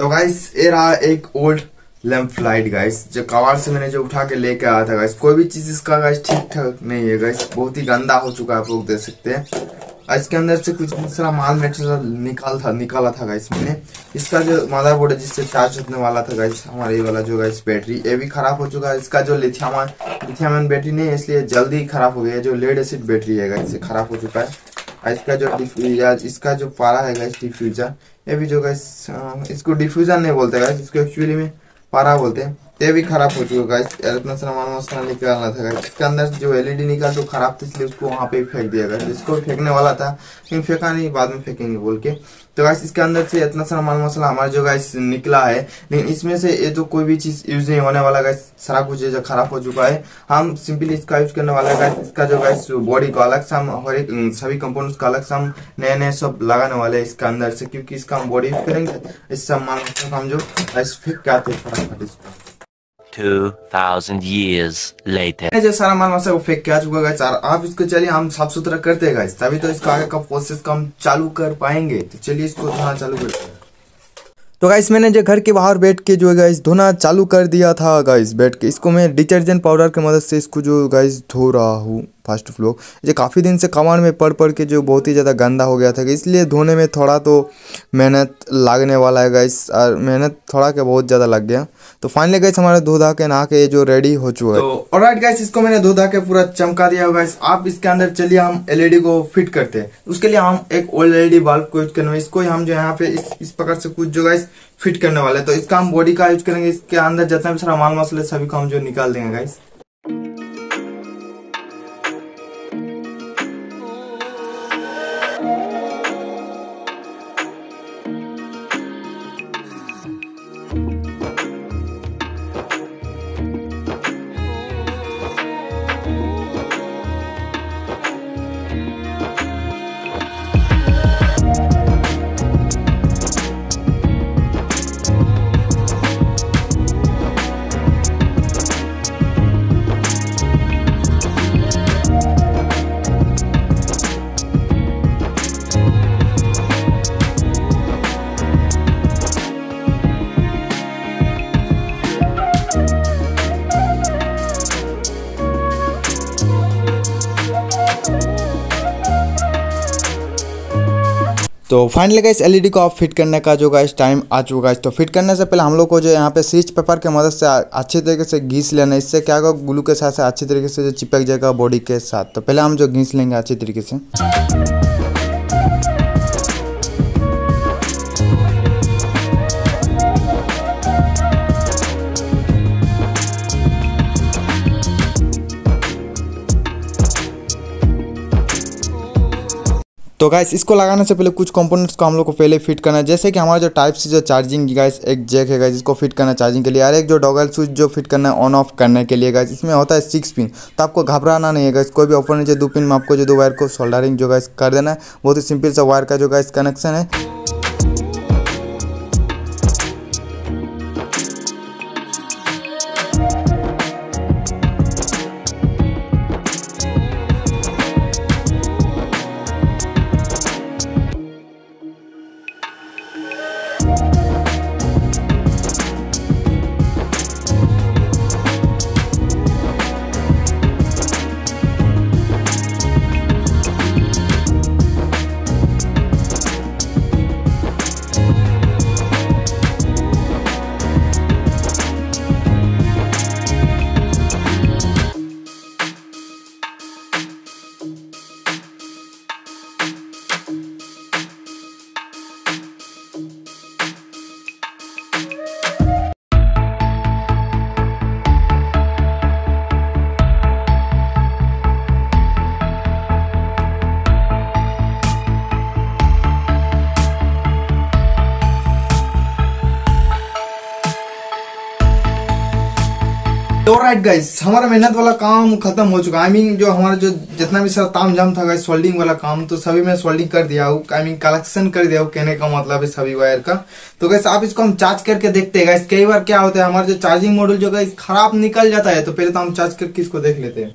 तो गाइस ये रहा एक ओल्ड लैम्प लाइट गाइस जो कवाड़ से मैंने जो उठा के लेके आया था गाइस कोई भी चीज़ इसका गाइस ठीक ठाक नहीं है गाइस बहुत ही गंदा हो चुका है, आप लोग देख सकते हैं। इसके अंदर से कुछ दूसरा माल मेटेरियल निकाल था, निकाला था गाइस मैंने। इसका जो मदरबोर्ड है, जिससे चार्ज होने वाला था गाइस हमारे ये वाला जो गाइस बैटरी ये भी खराब हो चुका है। इसका जो लिथियम लिथियम बैटरी नहीं है, इसलिए जल्दी खराब हो गया जो लेड एसिड बैटरी है गाइस खराब हो चुका है। इसका जो डिफ्यूजर इसका जो पारा है गाइस डिफ्यूजर ये भी जो गाइस इसको डिफ्यूजर नहीं बोलते गाइस इसको एक्चुअली में पारा बोलते हैं। ये भी खराब हो चुका गाइस इतना सारा मसला निकालना था गाइस इसके अंदर जो एलईडी निकाल तो खराब था, इसलिए उसको वहाँ पे फेंक दिया गया इसको फेंकने वाला था, लेकिन फेंका नहीं, बाद में फेंकेंगे बोल के। तो गाइस इसके अंदर से इतना सारा माल मसला हमारा जो गाइस निकला है, लेकिन इसमें से ये तो कोई भी चीज़ यूज़ नहीं होने वाला गाइस सारा कुछ जो खराब हो चुका है। हम सिंपली इसका यूज़ करने वाला गाइस इसका जो गाइस बॉडी को अलग से हम, हर एक सभी कंपोनेंट्स का अलग से हम नए नए सब लगाने वाले हैं इसके अंदर से, क्योंकि इसका हम बॉडी यूज़ करेंगे इस सब माल मसाला हम जो गाइस फेंक के आते फटाफट इसको। 2000 years later. जो सारा माल मसाला फेंक के आ चुका गाइस आप इसको चलिए, हम साफ़ सुथरा करते हैं गाइस तभी तो इसका आगे का प्रोसेस का हम चालू कर पाएँगे। तो चलिए इसको धोना चालू करते हैं। तो गाइस मैंने जो घर के बाहर बैठ के जो है गाइस धोना चालू कर दिया था गाइस बैठ के। इसको मैं डिटर्जेंट पाउडर की मदद से इसको जो गाइस धो रहा हूँ। फ़र्स्ट फ्लो ये काफ़ी दिन से कमर में पड़ पड़ के जो बहुत ही ज़्यादा गंदा हो गया था इसलिए धोने में थोड़ा तो मेहनत लगने वाला है गाइस और मेहनत थोड़ा के बहुत ज़्यादा लग गया। तो फाइनली गाइस हमारे धो धा के नहा के जो रेडी हो चुका है। तो ऑलराइट गाइस इसको मैंने धो धा के पूरा चमका दिया गाइस आप इसके अंदर चलिए हम एलईडी को फिट करते हैं। उसके लिए हम एक ओल्ड एलईडी बल्ब को यूज़ करने इसको हम जो यहाँ पे इस, प्रकार से कुछ जो गाइस फिट करने वाले तो इसका हम बॉडी का यूज़ करेंगे। इसके अंदर जितना भी सारा माल मसले सभी को हम जो निकाल देंगे गाइस तो फाइनली गाइस एलईडी को आप फिट करने का जो गाइस टाइम आ चुका है तो फिट करने से पहले हम लोग को जो यहाँ पे स्विच पेपर के मदद से अच्छे तरीके से घीस लेना इससे क्या होगा ग्लू के साथ से अच्छी तरीके से जो चिपक जाएगा बॉडी के साथ। तो पहले हम जो घीस लेंगे अच्छी तरीके से। तो गाइस इसको लगाने से पहले कुछ कंपोनेंट्स को हम लोग को पहले फिट करना है। जैसे कि हमारा जो टाइप सी जो चार्जिंग गाइस एक जैक है गाइस इसको फिट करना है चार्जिंग के लिए। और एक जो डॉगल स्विच जो फिट करना है ऑन ऑफ़ करने के लिए गाइस इसमें होता है सिक्स पिन तो आपको घबराना नहीं है गाइस कोई भी ओपन नीचे दो पिन में आपको जो दो वायर को सोल्डरिंग जो गाइस कर देना है। बहुत ही सिंपल सा वायर का जो गाइस कनेक्शन है। राइट गाइस हमारा मेहनत वाला काम खत्म हो चुका आई I मीन जो हमारा जो जितना भी सारा ताम जाम था गाइस सोल्डिंग वाला काम तो सभी मैं सोल्डिंग कर दिया हूँ। आई मीन कलेक्शन कर दिया हूँ, कहने का मतलब है सभी वायर का। तो गैस आप इसको हम चार्ज करके देखते हैं गाइस कई बार क्या होता है, हमारा जो चार्जिंग मॉड्यूल जो गाइस खराब निकल जाता है तो पहले तो हम चार्ज करके इसको देख लेते हैं।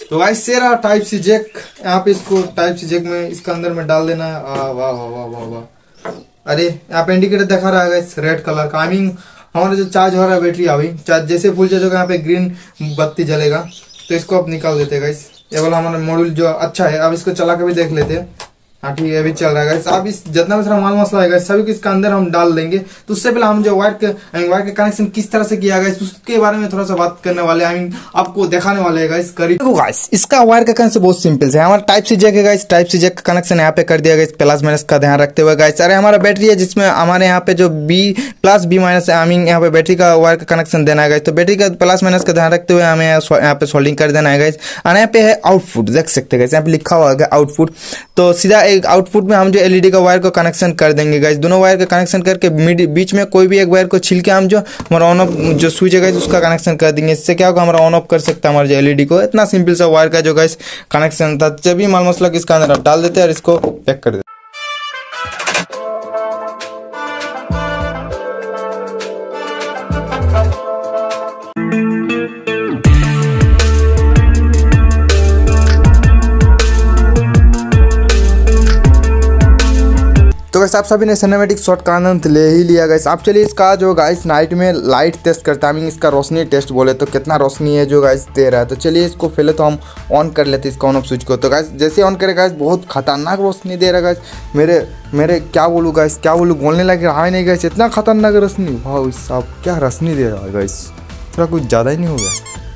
तो गाइस से रहा टाइप सी जेक यहाँ पे इसको टाइप सी जेक में इसका अंदर में डाल देना। है वाह वाह वाह वाह वाह। अरे, यहाँ पे इंडिकेटर दिखा रहा है गाइस रेड कलर का। आई मीन हमारा जो चार्ज हो रहा है बैटरी, अभी चार्ज जैसे फुल चार्ज होगा, यहाँ पे ग्रीन बत्ती जलेगा। तो इसको अब निकाल देते हैं गाइस ये वाला हमारा मॉड्यूल जो अच्छा है, अब इसको चला के भी देख लेते हैं। हाँ ठीक है अभी चल रहा है। अब इस जितना भी सारा माल मसला है सभी को इसके अंदर हम डाल देंगे। तो उससे पहले हम जो वायर के वायर के कनेक्शन किस तरह से किया गया उसके बारे में थोड़ा सा बात करने वाले आई मीन आपको दिखाने वाले हैं guys, करीब। देखो गाइस इसका वायर का कनेक्शन बहुत सिंपल है। हमारा टाइप सी जैक है गाइस टाइप सी जैक का कनेक्शन यहाँ पे कर दिया गया प्लस माइनस का ध्यान रखते हुए गाइस अरे हमारा बैटरी है जिसमें हमारे यहाँ पे जो B plus B minus I mean यहाँ पे बैटरी का वायर का कनेक्शन देना है तो बैटरी का प्लस माइनस का ध्यान रखते हुए हमें यहाँ पे सोल्डिंग कर देना है गाइस और यहाँ पे है आउटपुट देख सकते हैं यहाँ पे लिखा हुआ है आउटपुट तो सीधा एक आउटपुट में हम जो एलईडी का वायर को कनेक्शन कर देंगे गाइज़ दोनों वायर का कनेक्शन करके बीच में कोई भी एक वायर को छिल के हम जो, हमारा ऑन ऑफ़ जो स्विच है गाइज़ उसका कनेक्शन कर देंगे। इससे क्या होगा, हमारा ऑन ऑफ़ कर सकता है हमारे जो एलईडी को। इतना सिंपल सा वायर का जो गाइस कनेक्शन था। जब भी माल मसला इसका अंदर आप डाल देते हैं और इसको पैक कर देते तो गैस आप सभी ने सिनेमेटिक शॉट का आनंद ले ही लिया गैस आप चलिए इसका जो गाइस नाइट में लाइट टेस्ट करता है। इसका रोशनी टेस्ट बोले तो कितना रोशनी है जो गाइस दे रहा है। तो चलिए इसको पहले तो हम ऑन कर लेते हैं इसका ऑन ऑफ़ स्विच को। तो गाइस जैसे ऑन करेगा गाइस बहुत खतरनाक रोशनी दे रहा है गाइस मेरे मेरे क्या बोलूँ गाइस क्या बोलूँ, बोलने लगे रहा ही नहीं गाइस इतना खतरनाक रोशनी। वाह साहब, क्या रोशनी दे रहा है गाइस थोड़ा कुछ ज़्यादा ही नहीं हो गया।